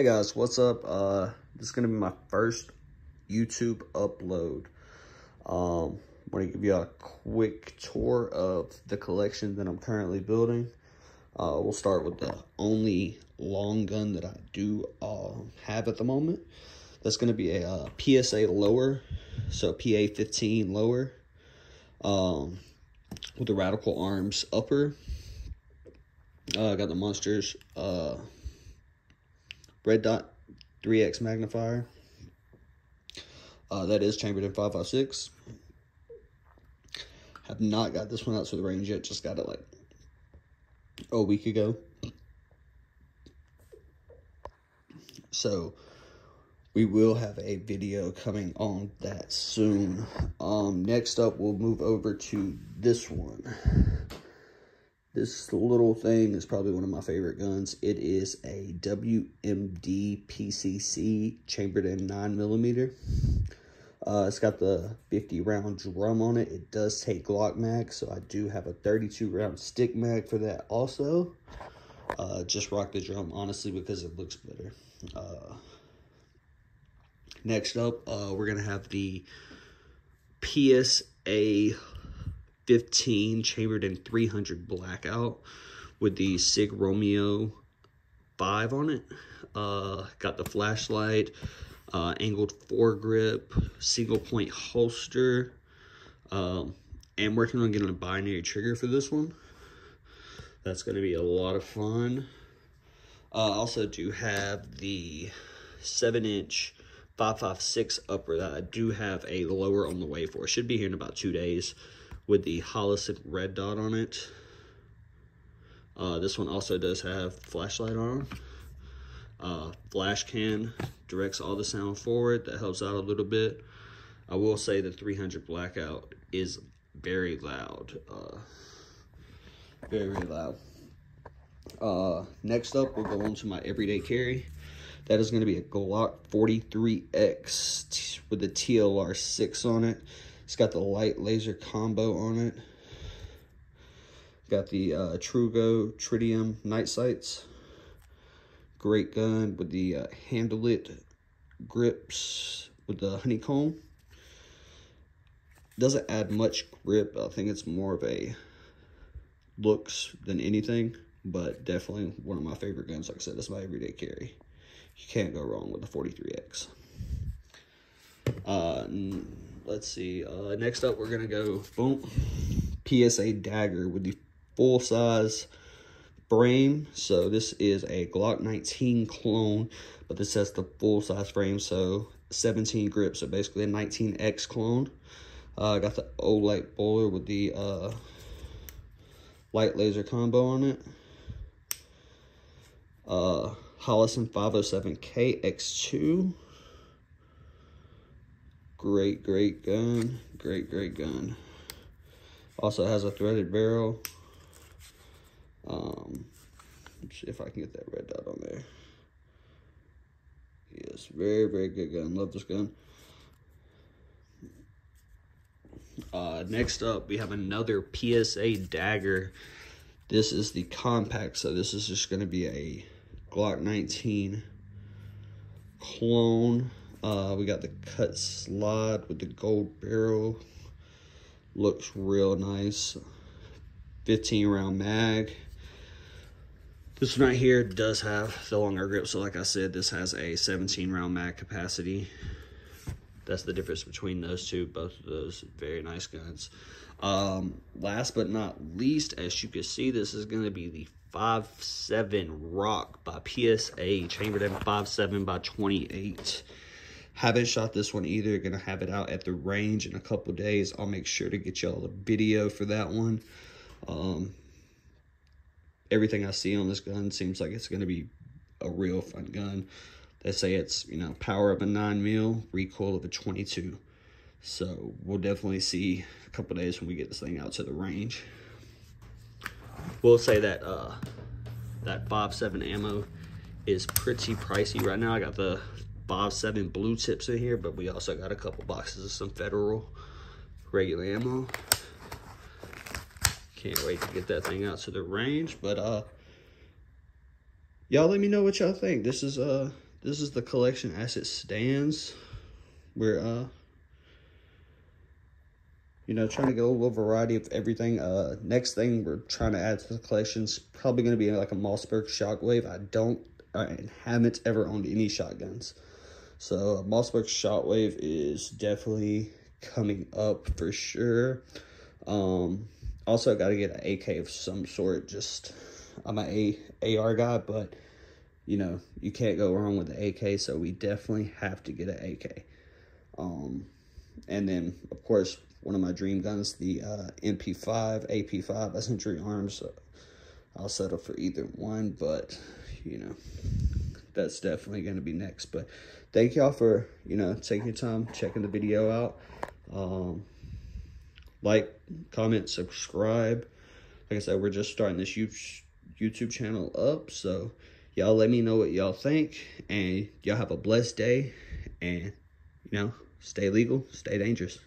Hey guys, what's up? Uh, this is gonna be my first YouTube upload. Um, I'm gonna give you a quick tour of the collection that I'm currently building. Uh, we'll start with the only long gun that I do uh, have at the moment. That's gonna be a uh, PSA lower, so PA 15 lower, um, with the Radical Arms upper. Uh, I got the monsters. Red dot 3x magnifier. Uh, that is chambered in 556. Have not got this one out to the range yet. Just got it like a week ago. So we will have a video coming on that soon. Um, next up, we'll move over to this one. This little thing is probably one of my favorite guns. It is a WMD PCC chambered in 9 millimeter. Uh, it's got the 50 round drum on it. It does take Glock mag, so I do have a 32 round stick mag for that also. Uh, just rock the drum, honestly, because it looks better. Uh, next up, uh, we're going to have the PSA 15 chambered in 300 blackout with the Sig Romeo 5 on it. Uh, got the flashlight, uh, angled foregrip, single point holster. Um, and working on getting a binary trigger for this one. That's going to be a lot of fun. Uh, I also do have the 7 inch 556 upper that I do have a lower on the way for. Should be here in about two days with the Holosun red dot on it. Uh, this one also does have flashlight on. Uh, flash can directs all the sound forward. That helps out a little bit. I will say the 300 blackout is very loud. Uh, very, very loud. Uh, next up, we'll go on to my everyday carry. That is going to be a Glock 43X with the TLR 6 on it. It's got the light laser combo on it. Got the uh, TruGlo Tritium night sights. Great gun with the uh, handle it grips with the honeycomb. Doesn't add much grip. I think it's more of a looks than anything, but definitely one of my favorite guns. Like I said, it's my everyday carry. You can't go wrong with the 43X. Uh, let's see. Uh, next up, we're going to go, boom, PSA Dagger with the full-size frame. So this is a Glock 19 clone, but this has the full-size frame, so 17 grip, so basically a 19X clone. I uh, got the Olight Baldr with the uh, light laser combo on it. Uh, Holosun 507K X2. Great, great gun. Great, great gun. Also has a threaded barrel. Um, see if I can get that red dot on there. Yes, very, very good gun. Love this gun. Uh, next up, we have another PSA dagger. This is the compact, so this is just going to be a Glock 19 clone. Uh, we got the cut slide with the gold barrel. Looks real nice. 15 round mag. This one right here does have the longer grip. So like I said, this has a 17 round mag capacity. That's the difference between those two. Both of those very nice guns. Um, last but not least, as you can see, this is going to be the 5.7 Rock by PSA, chambered in 5.7 by 28. Haven't shot this one either. Gonna have it out at the range in a couple days. I'll make sure to get y'all a video for that one. Um, everything I see on this gun seems like it's gonna be a real fun gun. They say it's, you know, power of a 9 mil, recoil of a 22. So we'll definitely see a couple days when we get this thing out to the range. We'll say that uh, that 5.7 ammo is pretty pricey right now. I got the five seven blue tips in here, but we also got a couple boxes of some federal regular ammo. Can't wait to get that thing out to the range, but uh, y'all let me know what y'all think. This is uh, this is the collection as it stands. We're, uh, you know, trying to get a little variety of everything. Uh, next thing we're trying to add to the collection is probably going to be like a Mossberg Shockwave. I don't, I haven't ever owned any shotguns. So Mossberg Shockwave is definitely coming up for sure. Um, also, got to get an AK of some sort. Just, I'm an A, AR guy, but, you know, you can't go wrong with the AK, so we definitely have to get an AK. Um, and then, of course, one of my dream guns, the uh, MP5, AP5 by Century Arms. So I'll settle for either one, but, you know, that's definitely going to be next. But thank y'all for, you know, taking your time, checking the video out. Um, like, comment, subscribe. Like I said, we're just starting this YouTube channel up, so y'all let me know what y'all think, and y'all have a blessed day, and, you know, stay legal, stay dangerous.